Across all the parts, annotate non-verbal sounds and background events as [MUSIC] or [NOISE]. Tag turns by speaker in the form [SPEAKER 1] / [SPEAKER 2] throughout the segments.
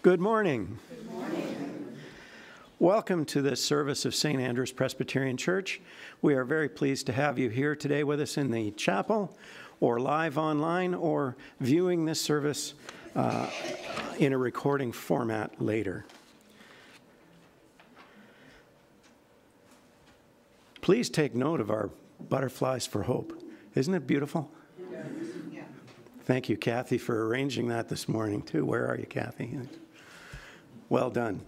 [SPEAKER 1] Good morning. Good morning. Welcome to this service of St. Andrew's Presbyterian Church. We are very pleased to have you here today with us in the chapel, or live online, or viewing this service uh, in a recording format later. Please take note of our butterflies for hope. Isn't it beautiful? Thank you, Kathy, for arranging that this morning, too. Where are you, Kathy? Well done.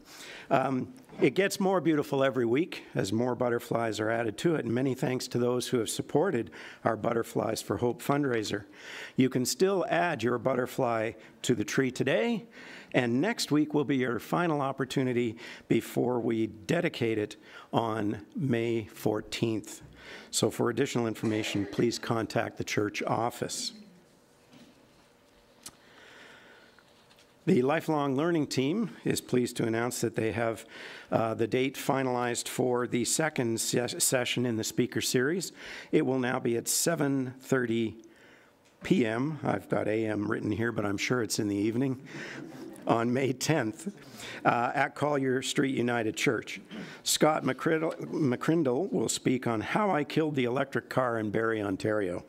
[SPEAKER 1] Um, it gets more beautiful every week as more butterflies are added to it, and many thanks to those who have supported our Butterflies for Hope fundraiser. You can still add your butterfly to the tree today, and next week will be your final opportunity before we dedicate it on May 14th. So, for additional information, please contact the church office. The Lifelong Learning Team is pleased to announce that they have uh, the date finalized for the second ses- session in the speaker series. It will now be at 7:30 p.m. I've got AM written here, but I'm sure it's in the evening on May 10th uh, at Collier Street United Church. Scott McCrindle will speak on how I killed the electric car in Barrie, Ontario.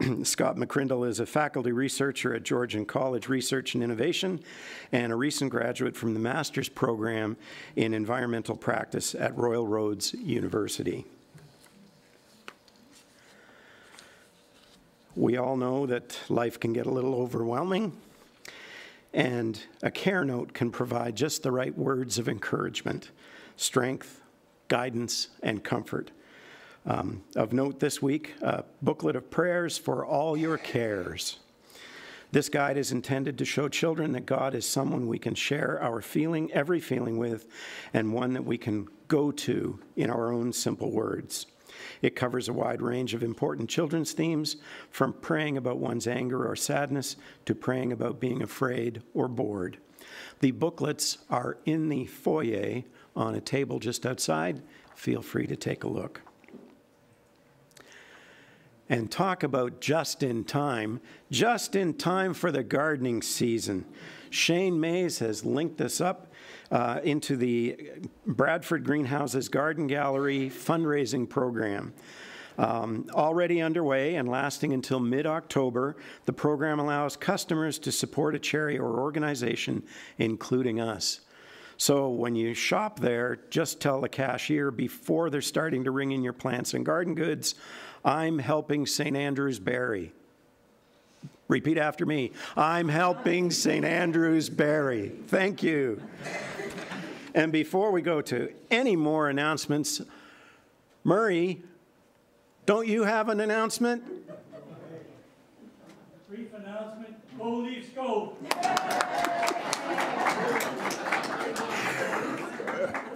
[SPEAKER 1] [CLEARS THROAT] Scott McCrindle is a faculty researcher at Georgian College Research and Innovation and a recent graduate from the master's program in environmental practice at Royal Roads University. We all know that life can get a little overwhelming, and a care note can provide just the right words of encouragement, strength, guidance, and comfort. Um, of note this week, a booklet of prayers for all your cares. This guide is intended to show children that God is someone we can share our feeling, every feeling with, and one that we can go to in our own simple words. It covers a wide range of important children's themes, from praying about one's anger or sadness to praying about being afraid or bored. The booklets are in the foyer on a table just outside. Feel free to take a look and talk about just in time, just in time for the gardening season. Shane Mays has linked us up uh, into the Bradford Greenhouses Garden Gallery fundraising program. Um, already underway and lasting until mid October, the program allows customers to support a charity or organization, including us. So when you shop there, just tell the cashier before they're starting to ring in your plants and garden goods, I'm helping St. Andrews Barrie. Repeat after me. I'm helping St. Andrews Barrie. Thank you. And before we go to any more announcements, Murray, don't you have an announcement?
[SPEAKER 2] Brief announcement Go Leafs Go!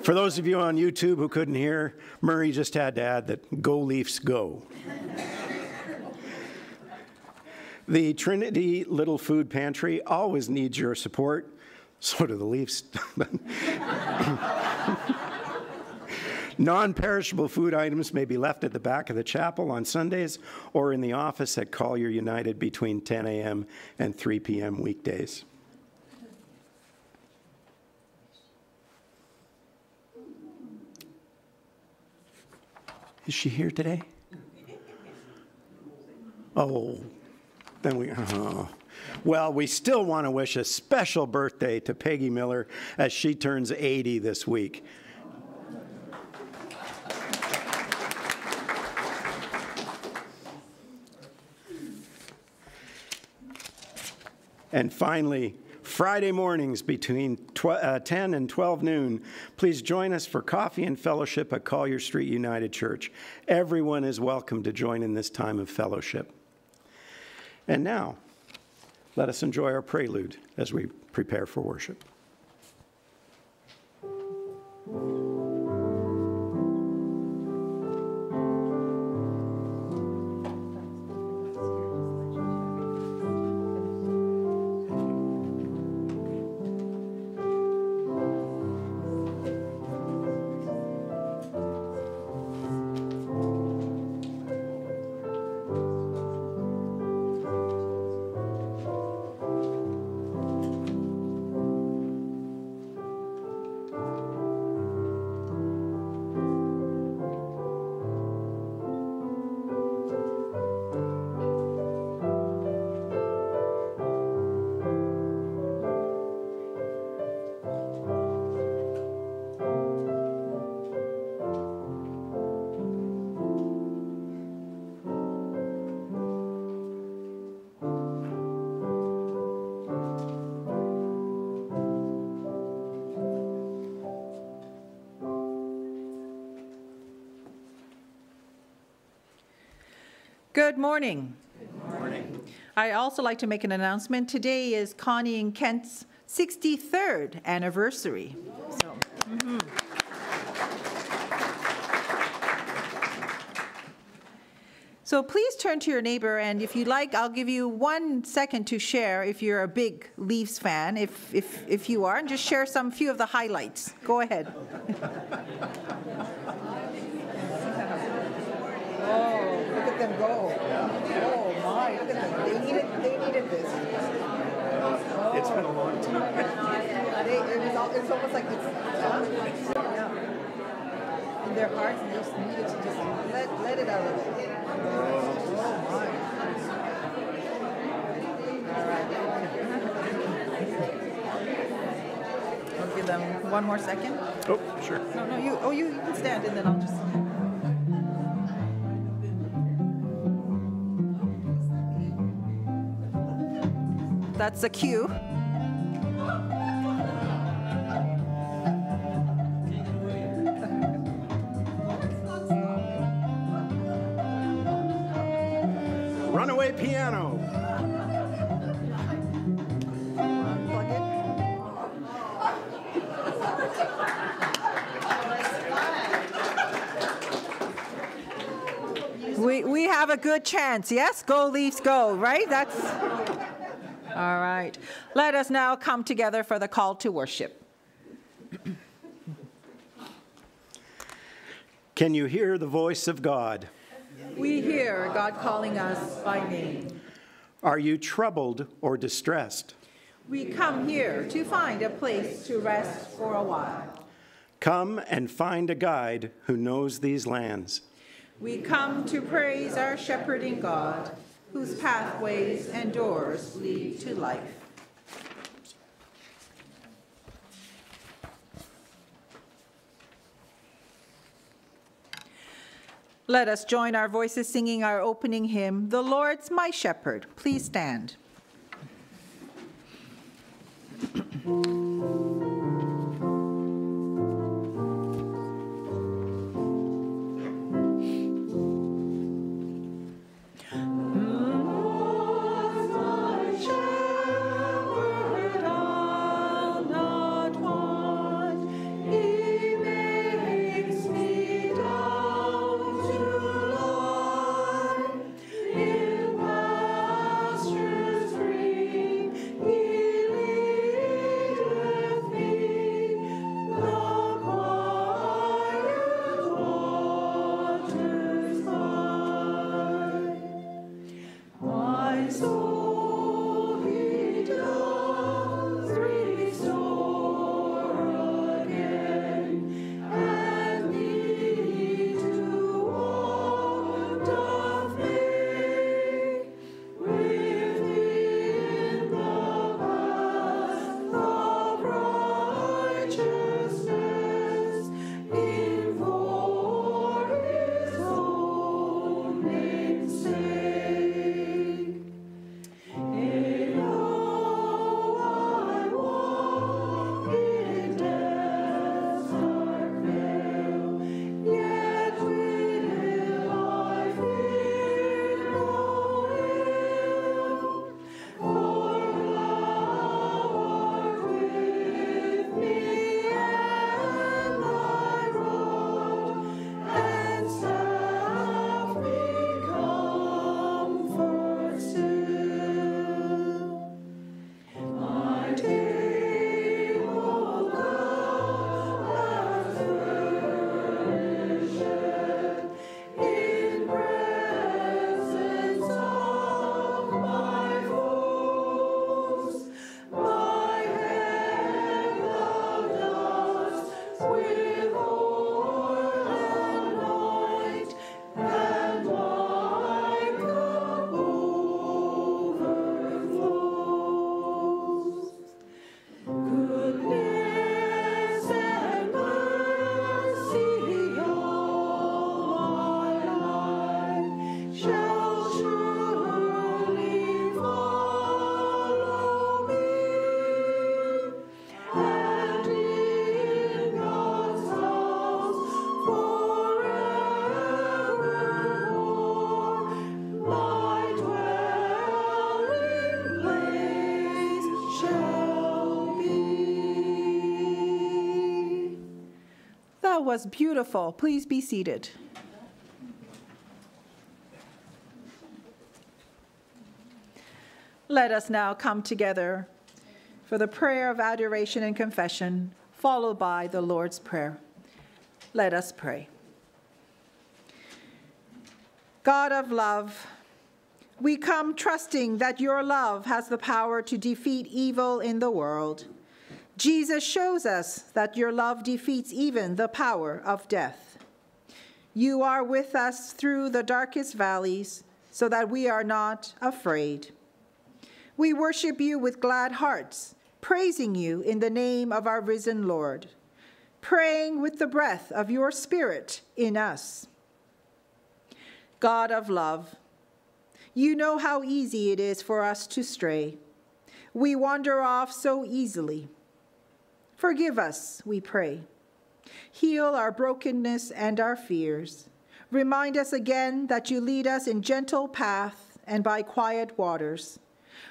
[SPEAKER 1] For those of you on YouTube who couldn't hear, Murray just had to add that go Leafs go. the Trinity Little Food Pantry always needs your support. So do the Leafs. [LAUGHS] Non perishable food items may be left at the back of the chapel on Sundays or in the office at Collier United between 10 a.m. and 3 p.m. weekdays. Is she here today? Oh, then we. Uh, well, we still want to wish a special birthday to Peggy Miller as she turns 80 this week. And finally, Friday mornings between uh, 10 and 12 noon. Please join us for coffee and fellowship at Collier Street United Church. Everyone is welcome to join in this time of fellowship. And now, let us enjoy our prelude as we prepare for worship.
[SPEAKER 3] Good morning. Good morning. I also like to make an announcement. Today is Connie and Kent's 63rd anniversary. So, mhm. So please turn to your neighbor, and if you like, I'll give you one second to share if you're a big Leafs fan. If, if, if you are, and just share some few of the highlights. Go ahead. [LAUGHS] Oh, look at them go. Oh, my, look at them. They needed, they needed this.
[SPEAKER 1] It's been a long time.
[SPEAKER 3] They, it was, al- it's almost like it's, yeah. yeah. In their hearts, they just needed to just let, let it out of little. Oh, my. All right. I'll give them one more second.
[SPEAKER 1] Oh, sure.
[SPEAKER 3] No, no, you, oh, you, you can stand, and then I'll just. That's the cue.
[SPEAKER 1] Runaway piano.
[SPEAKER 3] We, we have a good chance. Yes, go Leafs, go, right? That's right. Let us now come together for the call to worship.
[SPEAKER 1] Can you hear the voice of God?
[SPEAKER 3] We hear God calling us by name.
[SPEAKER 1] Are you troubled or distressed?
[SPEAKER 3] We come here to find a place to rest for a while.
[SPEAKER 1] Come and find a guide who knows these lands.
[SPEAKER 3] We come to praise our shepherding God, whose pathways and doors lead to life. Let us join our voices singing our opening hymn, The Lord's My Shepherd. Please stand. Was beautiful. Please be seated. Let us now come together for the prayer of adoration and confession, followed by the Lord's Prayer. Let us pray. God of love, we come trusting that your love has the power to defeat evil in the world. Jesus shows us that your love defeats even the power of death. You are with us through the darkest valleys so that we are not afraid. We worship you with glad hearts, praising you in the name of our risen Lord, praying with the breath of your Spirit in us. God of love, you know how easy it is for us to stray. We wander off so easily. Forgive us, we pray. Heal our brokenness and our fears. Remind us again that you lead us in gentle path and by quiet waters.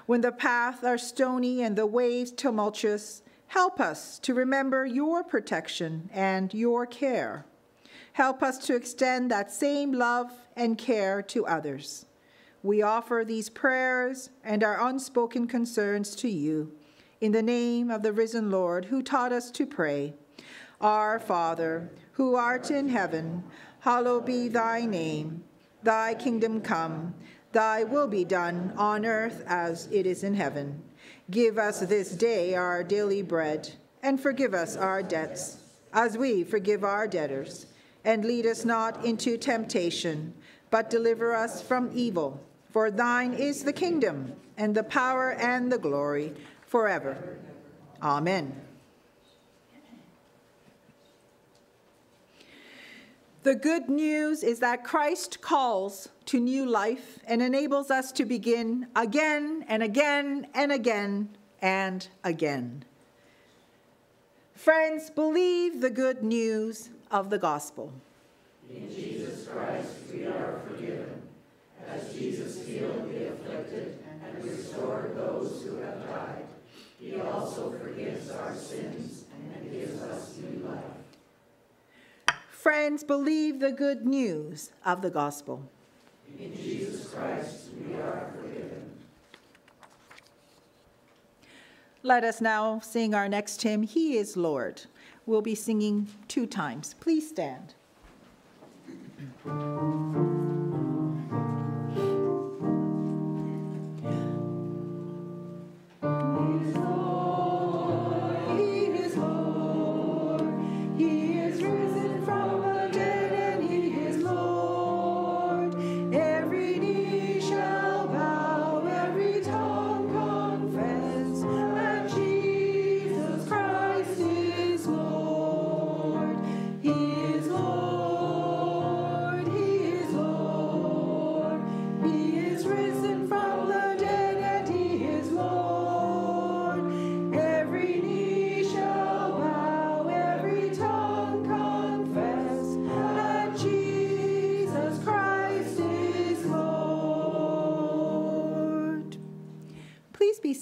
[SPEAKER 3] When the paths are stony and the waves tumultuous, help us to remember your protection and your care. Help us to extend that same love and care to others. We offer these prayers and our unspoken concerns to you in the name of the risen Lord who taught us to pray. Our Father, who art in heaven, hallowed be thy name. Thy kingdom come. Thy will be done on earth as it is in heaven. Give us this day our daily bread, and forgive us our debts, as we forgive our debtors. And lead us not into temptation, but deliver us from evil. For thine is the kingdom, and the power, and the glory, forever. Amen. The good news is that Christ calls to new life and enables us to begin again and again and again and again. Friends, believe the good news of the gospel.
[SPEAKER 4] In Jesus Christ we are forgiven, as Jesus healed the afflicted and restored those who have died. He also forgives our sins and gives us new life.
[SPEAKER 3] Friends, believe the good news of the gospel.
[SPEAKER 4] In Jesus Christ we are forgiven.
[SPEAKER 3] Let us now sing our next hymn, He is Lord. We'll be singing two times. Please stand.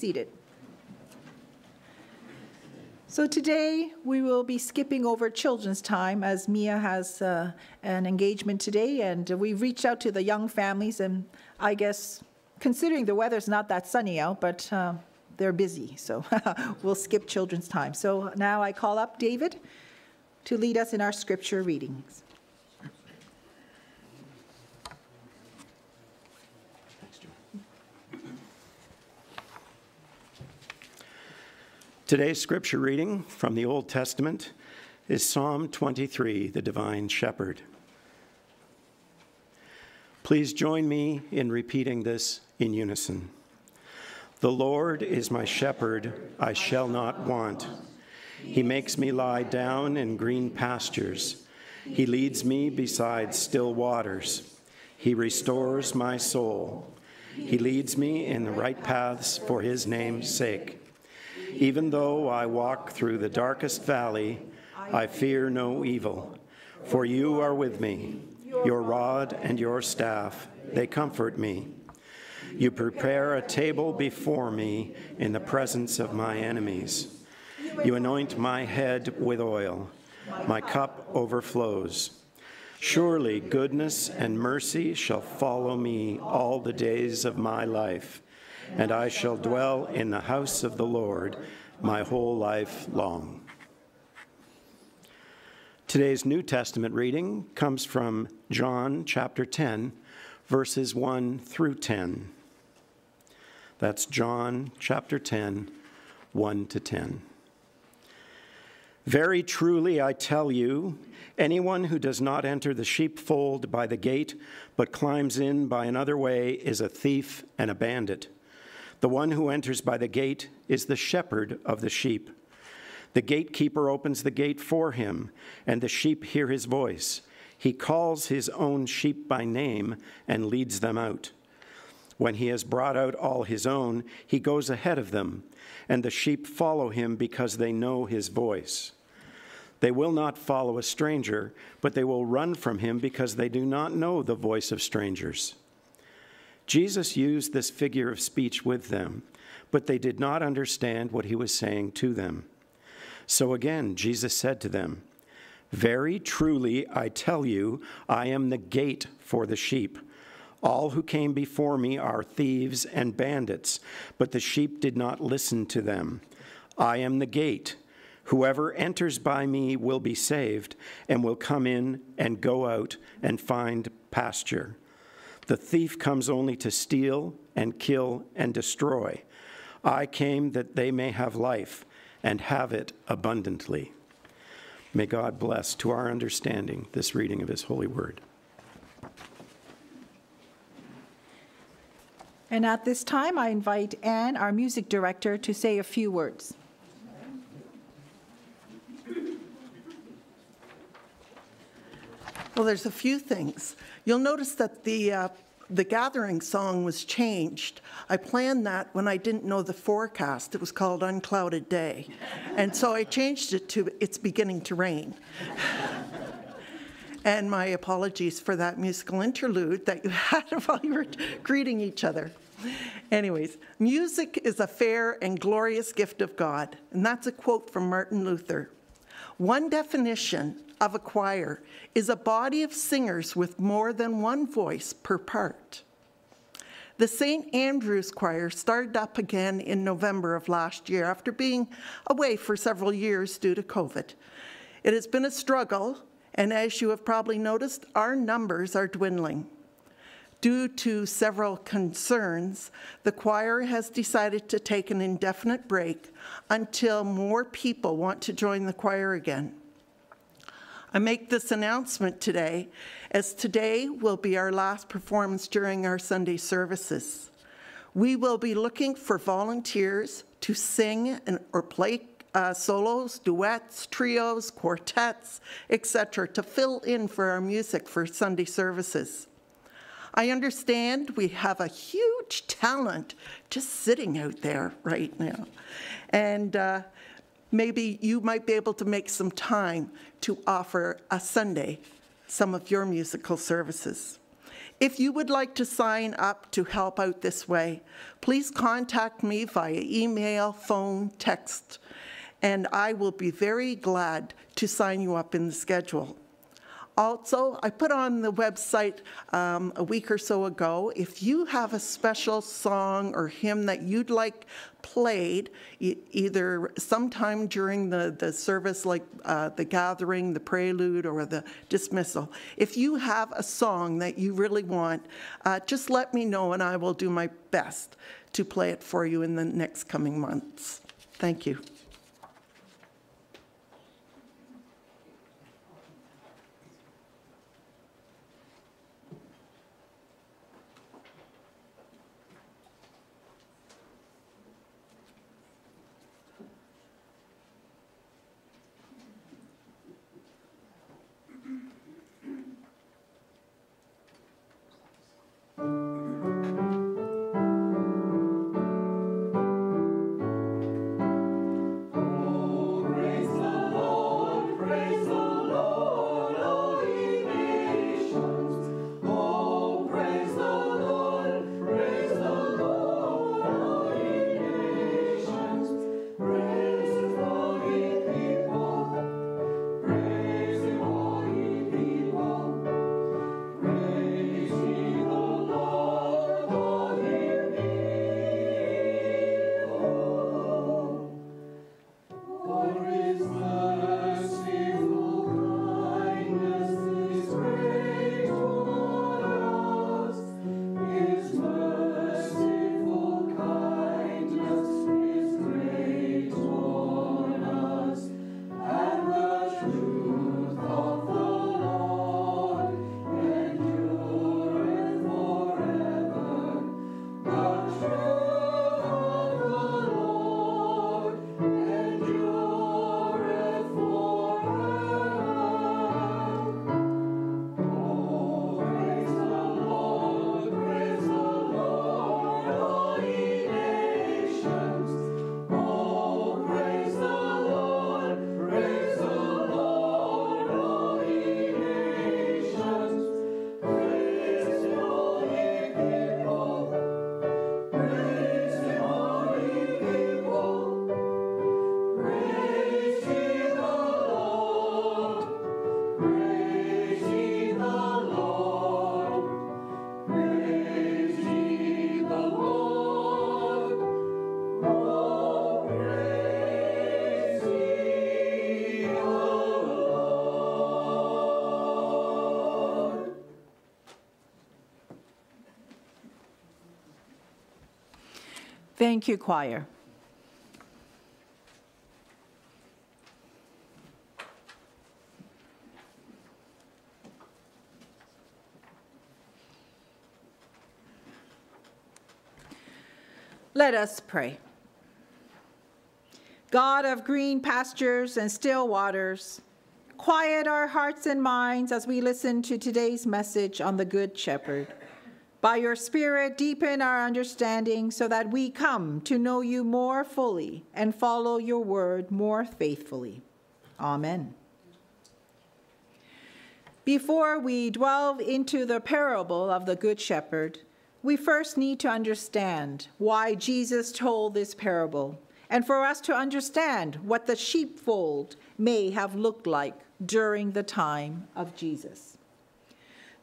[SPEAKER 3] Seated. So today we will be skipping over children's time as Mia has uh, an engagement today, and we've reached out to the young families, and I guess considering the weather's not that sunny out, but uh, they're busy, so [LAUGHS] we'll skip children's time. So now I call up David to lead us in our scripture readings.
[SPEAKER 1] Today's scripture reading from the Old Testament is Psalm 23, the Divine Shepherd. Please join me in repeating this in unison. The Lord is my shepherd, I shall not want. He makes me lie down in green pastures. He leads me beside still waters. He restores my soul. He leads me in the right paths for his name's sake. Even though I walk through the darkest valley, I fear no evil, for you are with me. Your rod and your staff, they comfort me. You prepare a table before me in the presence of my enemies. You anoint my head with oil. My cup overflows. Surely goodness and mercy shall follow me all the days of my life, and I shall dwell in the house of the Lord my whole life long. Today's New Testament reading comes from John chapter 10, verses 1 through 10. That's John chapter 10, 1 to 10. Very truly, I tell you, anyone who does not enter the sheepfold by the gate, but climbs in by another way, is a thief and a bandit. The one who enters by the gate is the shepherd of the sheep. The gatekeeper opens the gate for him, and the sheep hear his voice. He calls his own sheep by name and leads them out. When he has brought out all his own, he goes ahead of them, and the sheep follow him because they know his voice. They will not follow a stranger, but they will run from him because they do not know the voice of strangers. Jesus used this figure of speech with them, but they did not understand what he was saying to them. So again, Jesus said to them, Very truly, I tell you, I am the gate for the sheep. All who came before me are thieves and bandits, but the sheep did not listen to them. I am the gate. Whoever enters by me will be saved and will come in and go out and find pasture. The thief comes only to steal and kill and destroy. I came that they may have life and have it abundantly. May God bless to our understanding this reading of his holy word.
[SPEAKER 3] And at this time, I invite Anne, our music director, to say a few words.
[SPEAKER 5] Well, there's a few things. You'll notice that the uh, the gathering song was changed. I planned that when I didn't know the forecast. It was called Unclouded Day. And so I changed it to It's Beginning to Rain. [LAUGHS] and my apologies for that musical interlude that you [LAUGHS] had while you were greeting each other. Anyways, music is a fair and glorious gift of God. And that's a quote from Martin Luther. One definition of a choir is a body of singers with more than one voice per part. The St. Andrew's Choir started up again in November of last year after being away for several years due to COVID. It has been a struggle, and as you have probably noticed, our numbers are dwindling. Due to several concerns, the choir has decided to take an indefinite break until more people want to join the choir again. I make this announcement today as today will be our last performance during our Sunday services. We will be looking for volunteers to sing and, or play uh, solos, duets, trios, quartets, etc., to fill in for our music for Sunday services. I understand we have a huge talent just sitting out there right now. And uh, maybe you might be able to make some time to offer a Sunday some of your musical services. If you would like to sign up to help out this way, please contact me via email, phone, text, and I will be very glad to sign you up in the schedule. Also, I put on the website um, a week or so ago, if you have a special song or hymn that you'd like played, e either sometime during the, the service, like uh, the gathering, the prelude, or the dismissal, if you have a song that you really want, uh, just let me know and I will do my best to play it for you in the next coming months. Thank you.
[SPEAKER 6] Thank you.
[SPEAKER 3] Thank you, choir. Let us pray. God of green pastures and still waters, quiet our hearts and minds as we listen to today's message on the Good Shepherd. By your Spirit, deepen our understanding so that we come to know you more fully and follow your word more faithfully. Amen. Before we delve into the parable of the Good Shepherd, we first need to understand why Jesus told this parable, and for us to understand what the sheepfold may have looked like during the time of Jesus.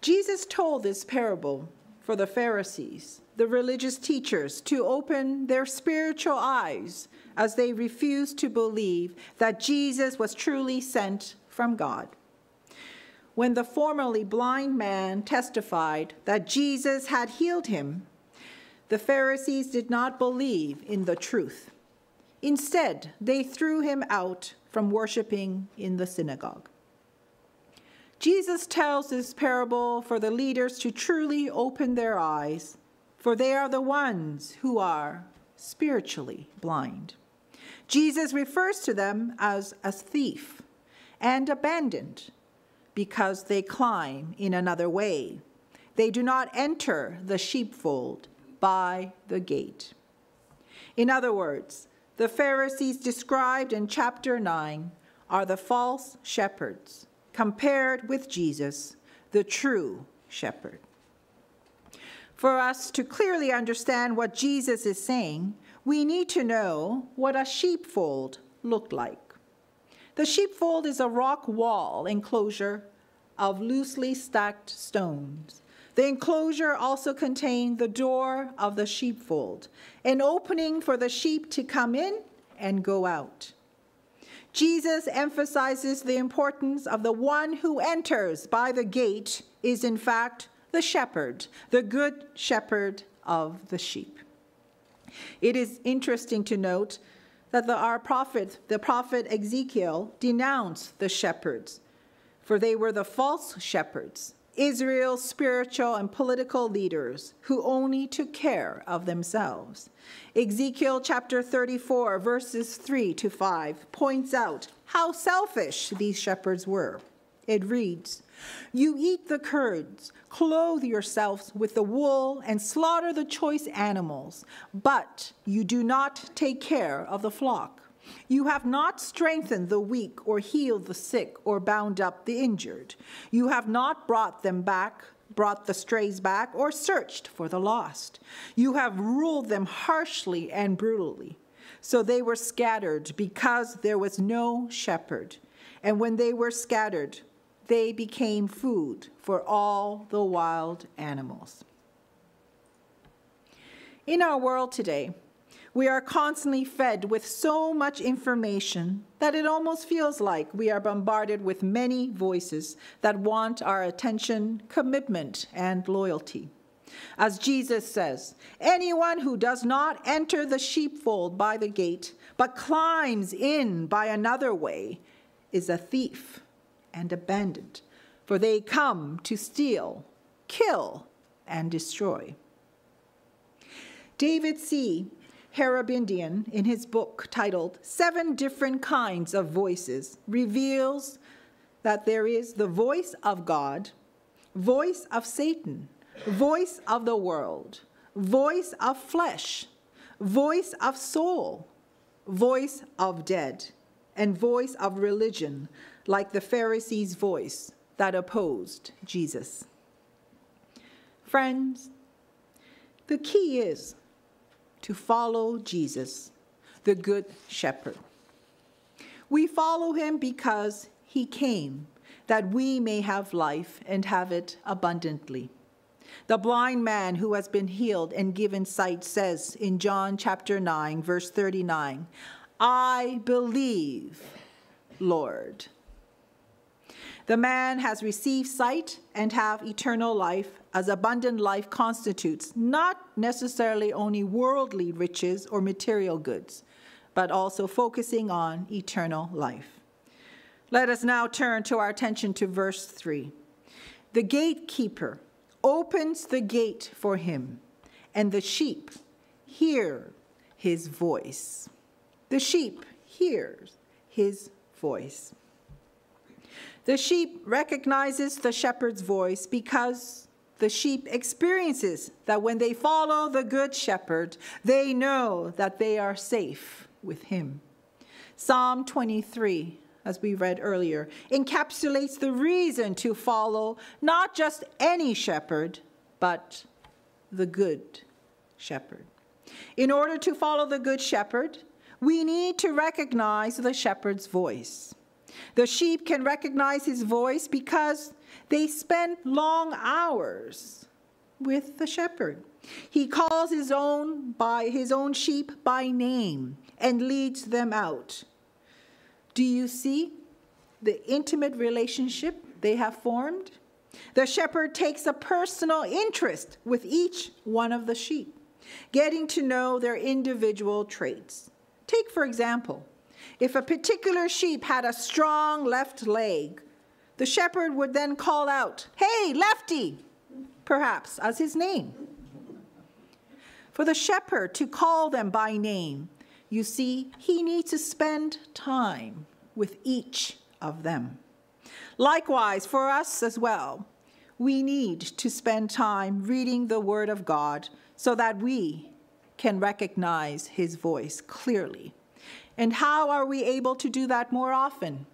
[SPEAKER 3] Jesus told this parable for the Pharisees, the religious teachers, to open their spiritual eyes as they refused to believe that Jesus was truly sent from God when the formerly blind man testified that Jesus had healed him, the Pharisees did not believe in the truth. Instead, they threw him out from worshiping in the synagogue. Jesus tells this parable for the leaders to truly open their eyes, for they are the ones who are spiritually blind. Jesus refers to them as a thief and abandoned because they climb in another way. They do not enter the sheepfold by the gate. In other words, the Pharisees described in chapter 9 are the false shepherds compared with Jesus, the true shepherd. For us to clearly understand what Jesus is saying, we need to know what a sheepfold looked like. The sheepfold is a rock wall enclosure of loosely stacked stones. The enclosure also contained the door of the sheepfold, an opening for the sheep to come in and go out. Jesus emphasizes the importance of the one who enters by the gate is, in fact, the shepherd, the good shepherd of the sheep. It is interesting to note that the, our prophet, the prophet Ezekiel, denounced the shepherds, for they were the false shepherds, Israel's spiritual and political leaders who only took care of themselves. Ezekiel chapter 34, verses 3 to 5, points out how selfish these shepherds were. It reads, You eat the curds, clothe yourselves with the wool, and slaughter the choice animals, but you do not take care of the flock. You have not strengthened the weak, or healed the sick, or bound up the injured. You have not brought them back, brought the strays back, or searched for the lost. You have ruled them harshly and brutally. So they were scattered because there was no shepherd. And when they were scattered, they became food for all the wild animals. In our world today, we are constantly fed with so much information that it almost feels like we are bombarded with many voices that want our attention, commitment, and loyalty. As Jesus says, anyone who does not enter the sheepfold by the gate, but climbs in by another way, is a thief and abandoned, for they come to steal, kill, and destroy. David C. Harabindian, in his book titled Seven Different Kinds of Voices, reveals that there is the voice of God, voice of Satan, voice of the world, voice of flesh, voice of soul, voice of dead, and voice of religion, like the Pharisees' voice that opposed Jesus. Friends, the key is to follow Jesus, the Good Shepherd. We follow him because he came that we may have life and have it abundantly. The blind man who has been healed and given sight says in John chapter 9, verse 39, I believe, Lord. The man has received sight and have eternal life, as abundant life constitutes not necessarily only worldly riches or material goods, but also focusing on eternal life. Let us now turn to our attention to verse 3. The gatekeeper opens the gate for him, and the sheep hear his voice. The sheep hears his voice. The sheep recognizes the shepherd's voice because the sheep experiences that when they follow the good shepherd, they know that they are safe with him. Psalm 23, as we read earlier, encapsulates the reason to follow not just any shepherd, but the good shepherd. In order to follow the good shepherd, we need to recognize the shepherd's voice. The sheep can recognize his voice because they spend long hours with the shepherd. He calls his own by his own sheep by name and leads them out. Do you see the intimate relationship they have formed? The shepherd takes a personal interest with each one of the sheep, getting to know their individual traits. Take, for example, if a particular sheep had a strong left leg, the shepherd would then call out, Hey, lefty, perhaps as his name. For the shepherd to call them by name, you see, he needs to spend time with each of them. Likewise, for us as well, we need to spend time reading the Word of God so that we can recognize His voice clearly. And how are we able to do that more often?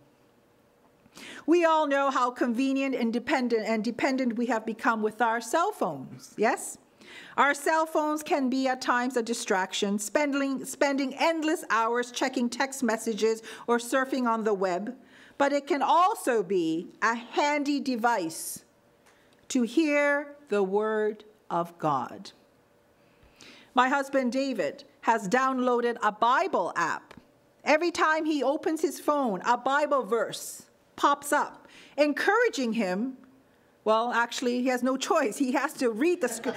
[SPEAKER 3] We all know how convenient and dependent and dependent we have become with our cell phones, yes? Our cell phones can be at times a distraction, spending, spending endless hours checking text messages or surfing on the web, but it can also be a handy device to hear the word of God. My husband David has downloaded a Bible app. Every time he opens his phone, a Bible verse pops up, encouraging him. Well, actually, he has no choice. He has to read the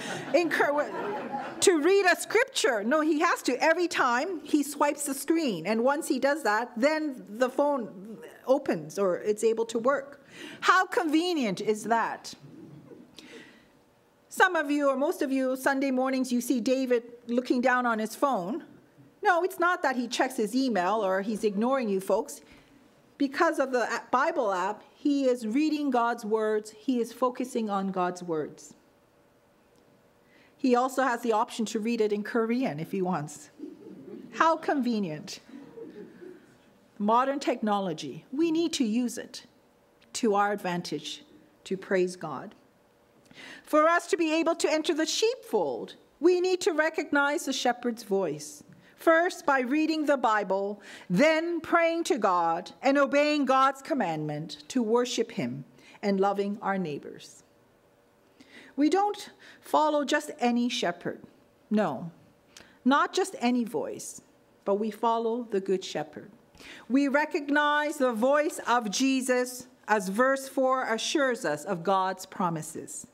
[SPEAKER 3] to read a scripture. No, he has to every time he swipes the screen. And once he does that, then the phone opens or it's able to work. How convenient is that? Some of you, or most of you, Sunday mornings, you see David looking down on his phone. No, it's not that he checks his email or he's ignoring you folks because of the Bible app, he is reading God's words, he is focusing on God's words. He also has the option to read it in Korean if he wants. How convenient. Modern technology, we need to use it to our advantage to praise God. For us to be able to enter the sheepfold, we need to recognize the shepherd's voice. First, by reading the Bible, then praying to God and obeying God's commandment to worship Him and loving our neighbors. We don't follow just any shepherd. No, not just any voice, but we follow the Good Shepherd. We recognize the voice of Jesus, as verse 4 assures us of God's promises.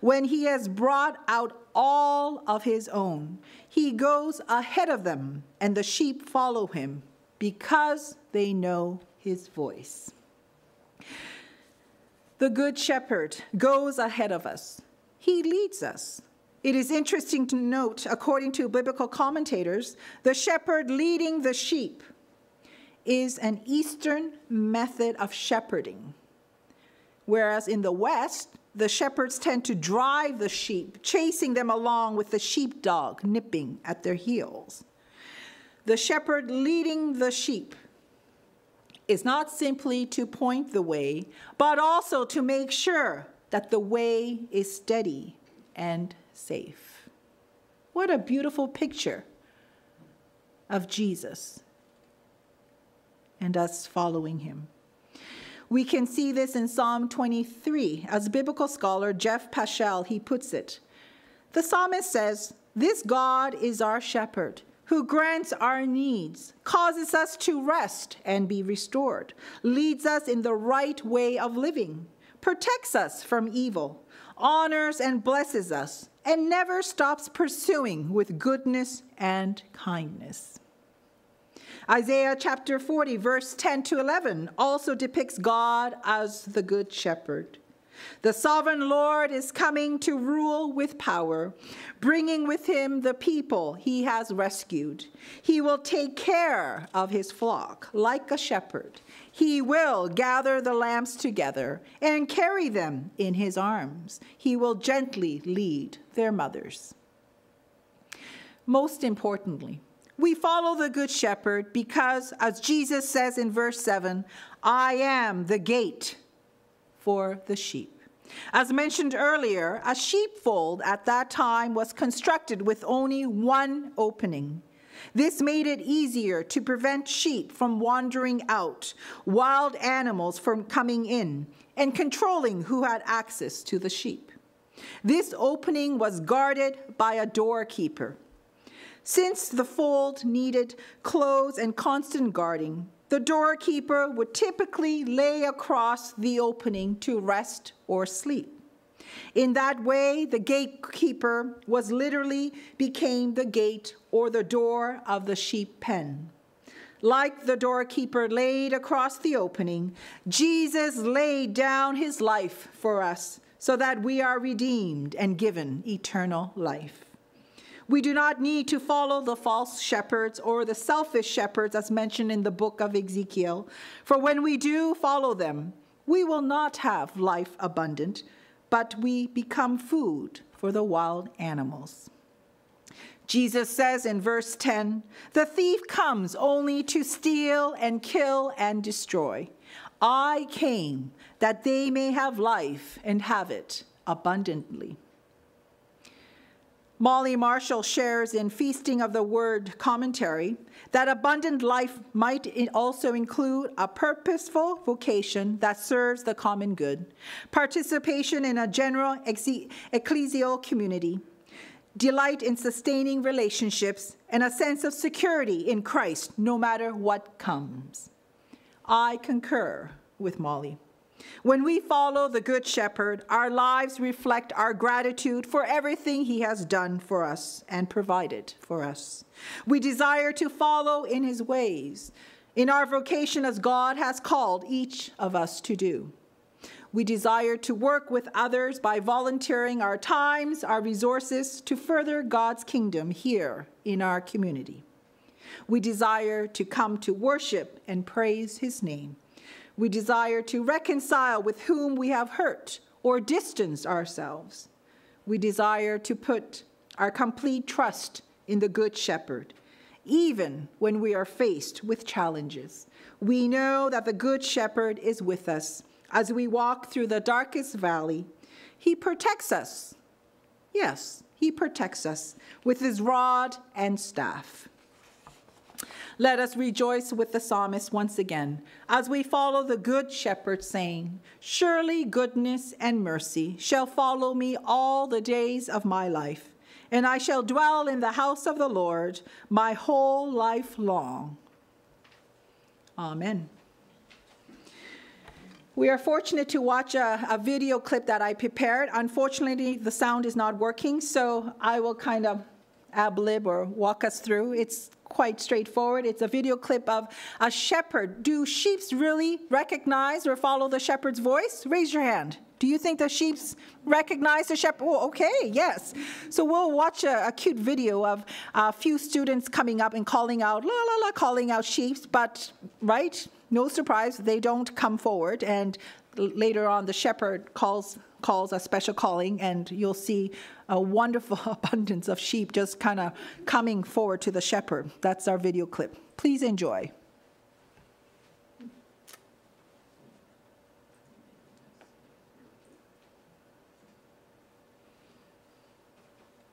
[SPEAKER 3] When he has brought out all of his own, he goes ahead of them, and the sheep follow him because they know his voice. The Good Shepherd goes ahead of us, he leads us. It is interesting to note, according to biblical commentators, the shepherd leading the sheep is an Eastern method of shepherding. Whereas in the West, the shepherds tend to drive the sheep, chasing them along with the sheepdog nipping at their heels. The shepherd leading the sheep is not simply to point the way, but also to make sure that the way is steady and safe. What a beautiful picture of Jesus and us following him. We can see this in Psalm 23. As biblical scholar Jeff Paschal, he puts it. The psalmist says, This God is our shepherd who grants our needs, causes us to rest and be restored, leads us in the right way of living, protects us from evil, honors and blesses us, and never stops pursuing with goodness and kindness. Isaiah chapter 40, verse 10 to 11, also depicts God as the Good Shepherd. The sovereign Lord is coming to rule with power, bringing with him the people he has rescued. He will take care of his flock like a shepherd. He will gather the lambs together and carry them in his arms. He will gently lead their mothers. Most importantly, we follow the Good Shepherd because, as Jesus says in verse 7, I am the gate for the sheep. As mentioned earlier, a sheepfold at that time was constructed with only one opening. This made it easier to prevent sheep from wandering out, wild animals from coming in, and controlling who had access to the sheep. This opening was guarded by a doorkeeper. Since the fold needed close and constant guarding, the doorkeeper would typically lay across the opening to rest or sleep. In that way, the gatekeeper was literally became the gate or the door of the sheep pen. Like the doorkeeper laid across the opening, Jesus laid down his life for us so that we are redeemed and given eternal life. We do not need to follow the false shepherds or the selfish shepherds as mentioned in the book of Ezekiel. For when we do follow them, we will not have life abundant, but we become food for the wild animals. Jesus says in verse 10 The thief comes only to steal and kill and destroy. I came that they may have life and have it abundantly. Molly Marshall shares in Feasting of the Word commentary that abundant life might also include a purposeful vocation that serves the common good, participation in a general ecclesial community, delight in sustaining relationships, and a sense of security in Christ no matter what comes. I concur with Molly. When we follow the Good Shepherd, our lives reflect our gratitude for everything he has done for us and provided for us. We desire to follow in his ways, in our vocation as God has called each of us to do. We desire to work with others by volunteering our times, our resources to further God's kingdom here in our community. We desire to come to worship and praise his name we desire to reconcile with whom we have hurt or distanced ourselves. We desire to put our complete trust in the Good Shepherd, even when we are faced with challenges. We know that the Good Shepherd is with us as we walk through the darkest valley. He protects us. Yes, He protects us with His rod and staff. Let us rejoice with the psalmist once again as we follow the Good Shepherd, saying, Surely goodness and mercy shall follow me all the days of my life, and I shall dwell in the house of the Lord my whole life long. Amen. We are fortunate to watch a, a, video clip that I prepared. Unfortunately, the sound is not working, so I will kind of ab lib or walk us through. It's quite straightforward. It's a video clip of a shepherd. Do sheep really recognize or follow the shepherd's voice? Raise your hand. Do you think the sheep recognize the shepherd? Oh, okay, yes. So we'll watch a, a, cute video of a few students coming up and calling out, la la la, calling out sheep, but, right? No surprise, they don't come forward. And later on, the shepherd calls calls a special calling, and you'll see a wonderful [LAUGHS] abundance of sheep just kind of coming forward to the shepherd. That's our video clip. Please enjoy.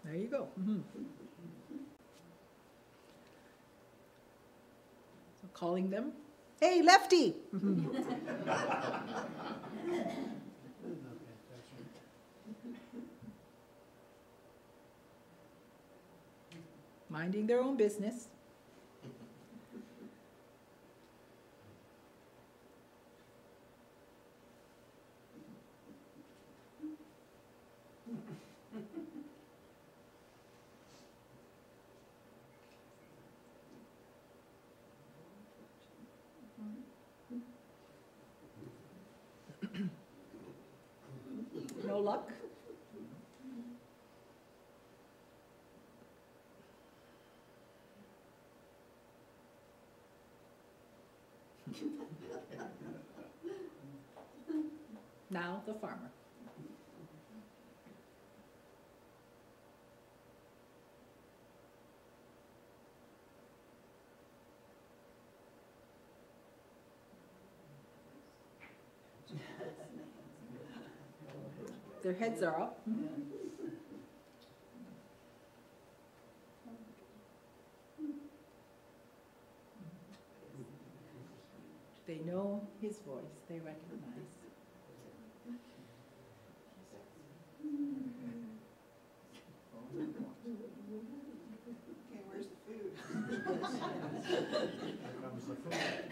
[SPEAKER 3] There you go. Mm-hmm. So calling them, hey, lefty. [LAUGHS] minding their own business. no luck. Now the farmer. Their heads are up. They know his voice, they recognize. from that.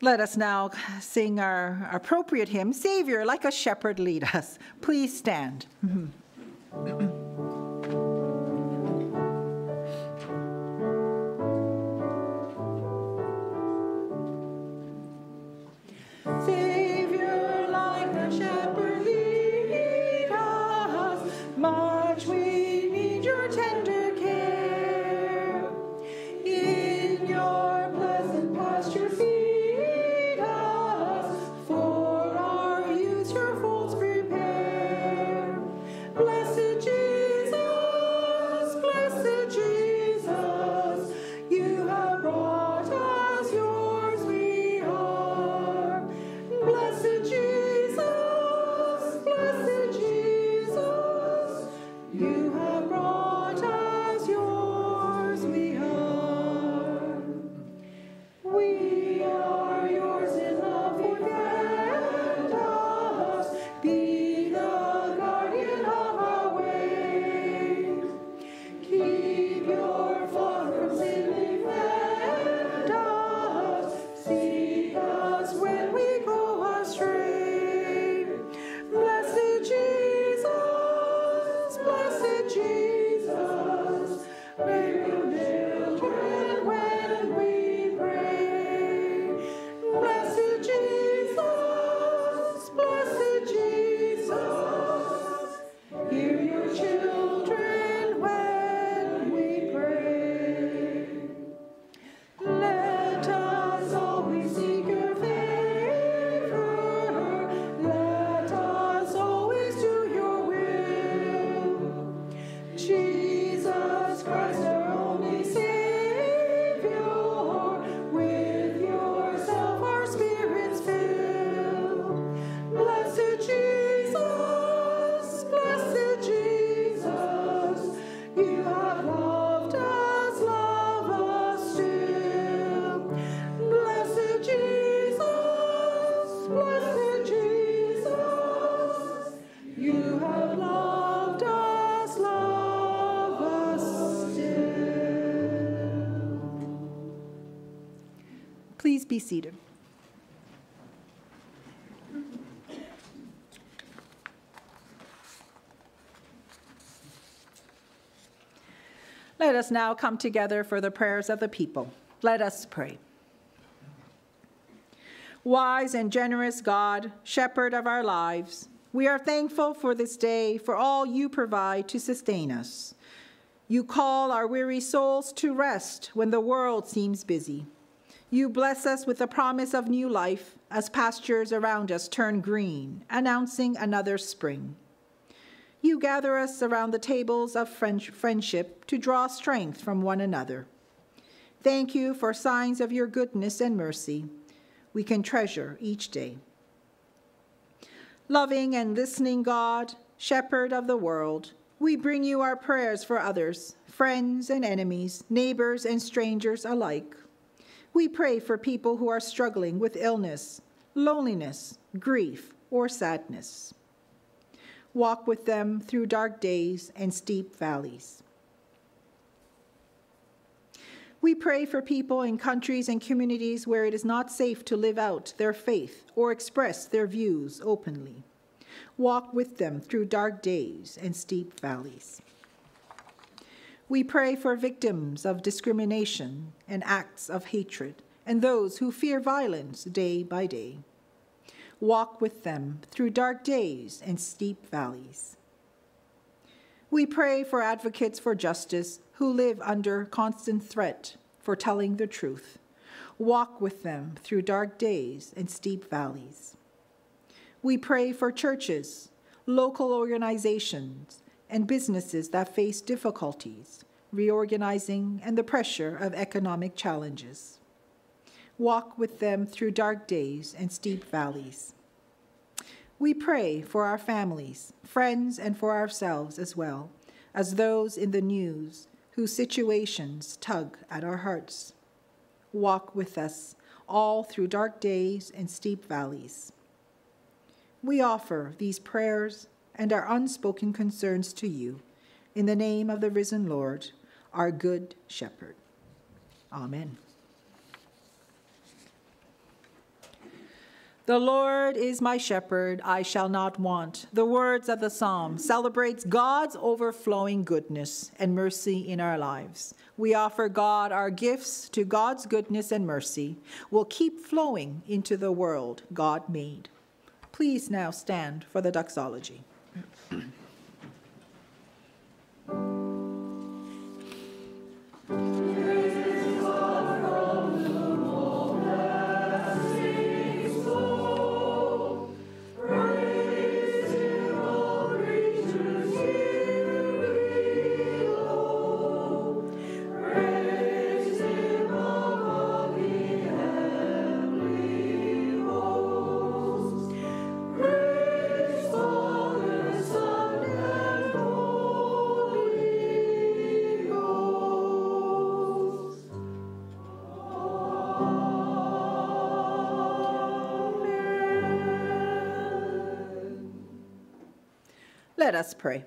[SPEAKER 3] Let us now sing our appropriate hymn, Savior, like a shepherd lead us. Please stand. [LAUGHS] Please be seated. Let us now come together for the prayers of the people. Let us pray. Wise and generous God, shepherd of our lives, we are thankful for this day, for all you provide to sustain us. You call our weary souls to rest when the world seems busy. You bless us with the promise of new life as pastures around us turn green, announcing another spring. You gather us around the tables of friendship to draw strength from one another. Thank you for signs of your goodness and mercy we can treasure each day. Loving and listening God, shepherd of the world, we bring you our prayers for others, friends and enemies, neighbors and strangers alike. We pray for people who are struggling with illness, loneliness, grief, or sadness. Walk with them through dark days and steep valleys. We pray for people in countries and communities where it is not safe to live out their faith or express their views openly. Walk with them through dark days and steep valleys. We pray for victims of discrimination and acts of hatred and those who fear violence day by day. Walk with them through dark days and steep valleys. We pray for advocates for justice who live under constant threat for telling the truth. Walk with them through dark days and steep valleys. We pray for churches, local organizations, and businesses that face difficulties, reorganizing, and the pressure of economic challenges. Walk with them through dark days and steep valleys. We pray for our families, friends, and for ourselves as well, as those in the news whose situations tug at our hearts. Walk with us all through dark days and steep valleys. We offer these prayers and our unspoken concerns to you in the name of the risen Lord, our good shepherd. Amen. The Lord is my shepherd, I shall not want. The words of the psalm celebrates God's overflowing goodness and mercy in our lives. We offer God our gifts to God's goodness and mercy will keep flowing into the world God made. Please now stand for the doxology. Us pray.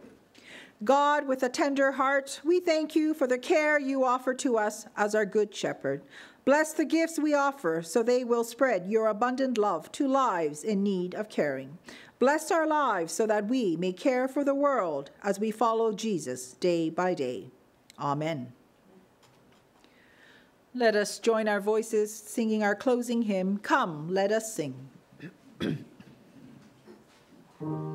[SPEAKER 3] God, with a tender heart, we thank you for the care you offer to us as our good shepherd. Bless the gifts we offer so they will spread your abundant love to lives in need of caring. Bless our lives so that we may care for the world as we follow Jesus day by day. Amen. Let us join our voices singing our closing hymn, Come, Let Us Sing. [CLEARS THROAT]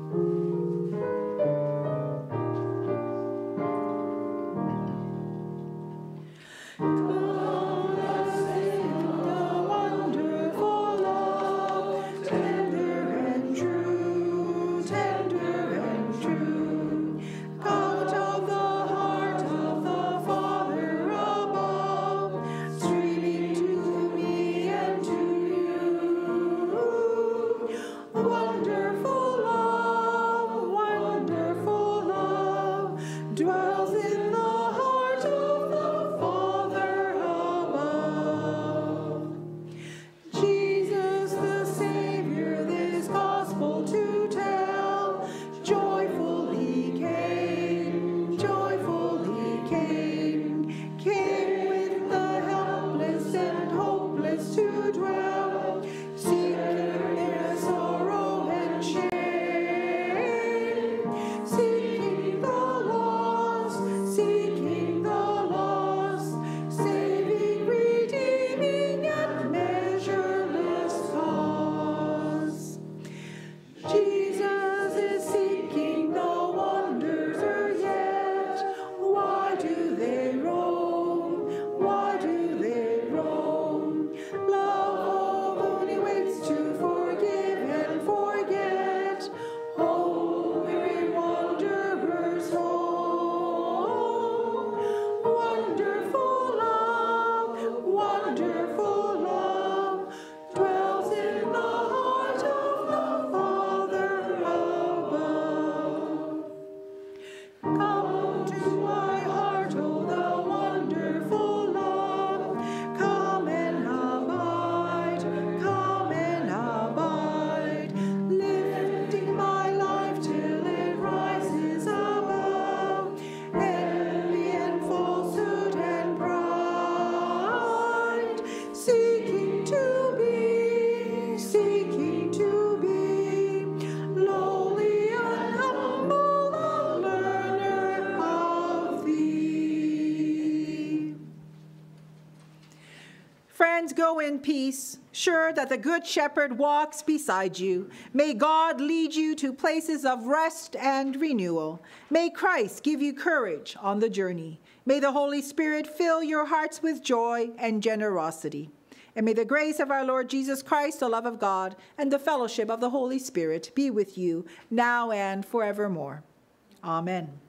[SPEAKER 3] go in peace, sure that the Good Shepherd walks beside you. May God lead you to places of rest and renewal. May Christ give you courage on the journey. May the Holy Spirit fill your hearts with joy and generosity. And may the grace of our Lord Jesus Christ, the love of God, and the fellowship of the Holy Spirit be with you now and forevermore. Amen.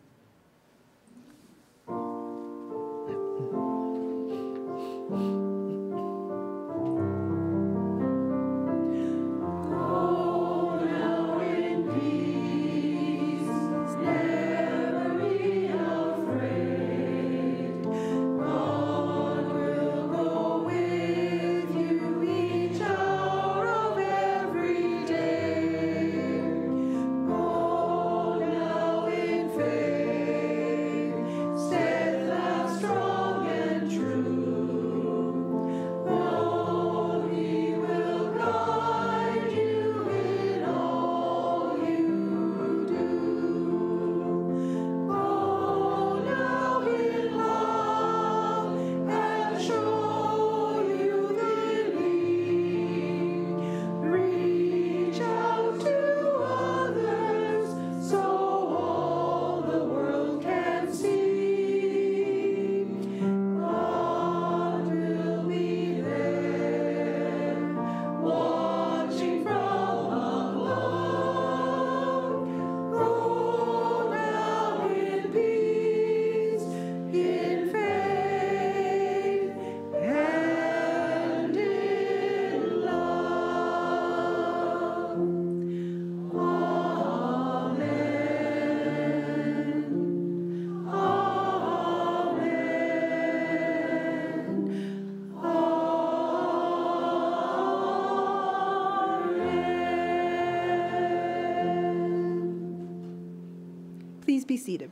[SPEAKER 3] Seated.